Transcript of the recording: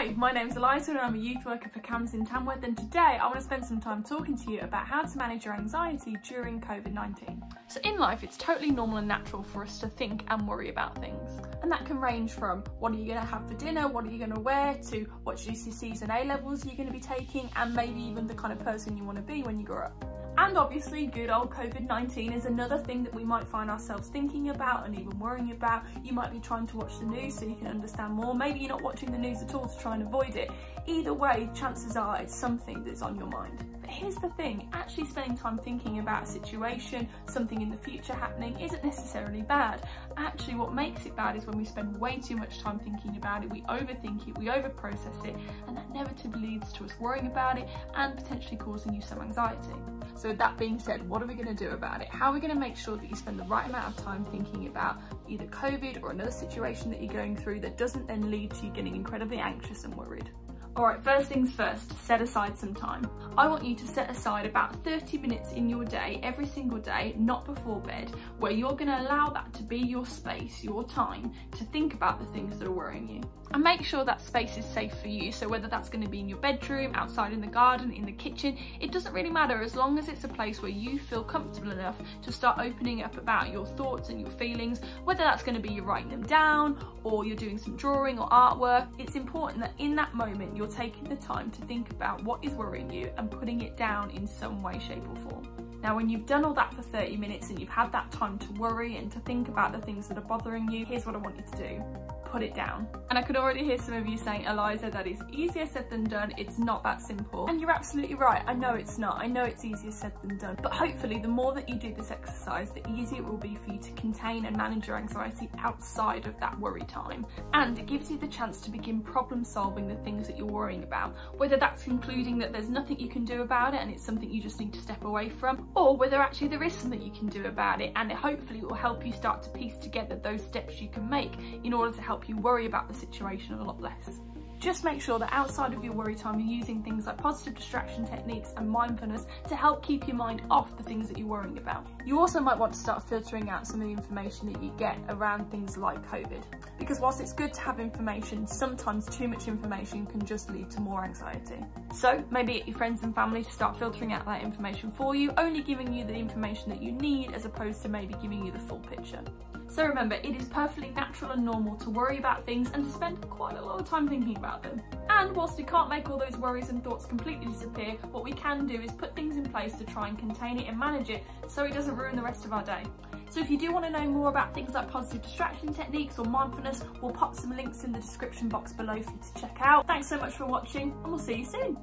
Hi, my name's Eliza and I'm a youth worker for CAMHS in Tamworth and today I want to spend some time talking to you about how to manage your anxiety during COVID-19. So in life it's totally normal and natural for us to think and worry about things and that can range from what are you going to have for dinner, what are you going to wear to what GCSEs and A-levels you're going to be taking and maybe even the kind of person you want to be when you grow up. And obviously good old COVID-19 is another thing that we might find ourselves thinking about and even worrying about. You might be trying to watch the news so you can understand more. Maybe you're not watching the news at all to try and avoid it. Either way, chances are it's something that's on your mind. But here's the thing, actually spending time thinking about a situation, something in the future happening, isn't necessarily bad. Actually, what makes it bad is when we spend way too much time thinking about it, we overthink it, we overprocess it, and that inevitably leads to us worrying about it and potentially causing you some anxiety. So that being said, what are we gonna do about it? How are we gonna make sure that you spend the right amount of time thinking about either COVID or another situation that you're going through that doesn't then lead to you getting incredibly anxious and worried? All right, first things first, set aside some time. I want you to set aside about 30 minutes in your day, every single day, not before bed, where you're gonna allow that to be your space, your time, to think about the things that are worrying you. And make sure that space is safe for you. So whether that's gonna be in your bedroom, outside in the garden, in the kitchen, it doesn't really matter as long as it's a place where you feel comfortable enough to start opening up about your thoughts and your feelings, whether that's gonna be you writing them down or you're doing some drawing or artwork. It's important that in that moment, you're taking the time to think about what is worrying you and putting it down in some way, shape or form. Now, when you've done all that for 30 minutes and you've had that time to worry and to think about the things that are bothering you, here's what I want you to do put it down. And I could already hear some of you saying, Eliza, that is easier said than done. It's not that simple. And you're absolutely right. I know it's not. I know it's easier said than done. But hopefully the more that you do this exercise, the easier it will be for you to contain and manage your anxiety outside of that worry time. And it gives you the chance to begin problem solving the things that you're worrying about, whether that's concluding that there's nothing you can do about it and it's something you just need to step away from, or whether actually there is something you can do about it and it hopefully will help you start to piece together those steps you can make in order to help help you worry about the situation a lot less. Just make sure that outside of your worry time, you're using things like positive distraction techniques and mindfulness to help keep your mind off the things that you're worrying about. You also might want to start filtering out some of the information that you get around things like COVID. Because whilst it's good to have information, sometimes too much information can just lead to more anxiety. So maybe get your friends and family to start filtering out that information for you, only giving you the information that you need as opposed to maybe giving you the full picture. So remember, it is perfectly natural and normal to worry about things and to spend quite a lot of time thinking about them. And whilst we can't make all those worries and thoughts completely disappear, what we can do is put things in place to try and contain it and manage it so it doesn't ruin the rest of our day. So if you do want to know more about things like positive distraction techniques or mindfulness, we'll pop some links in the description box below for you to check out. Thanks so much for watching and we'll see you soon.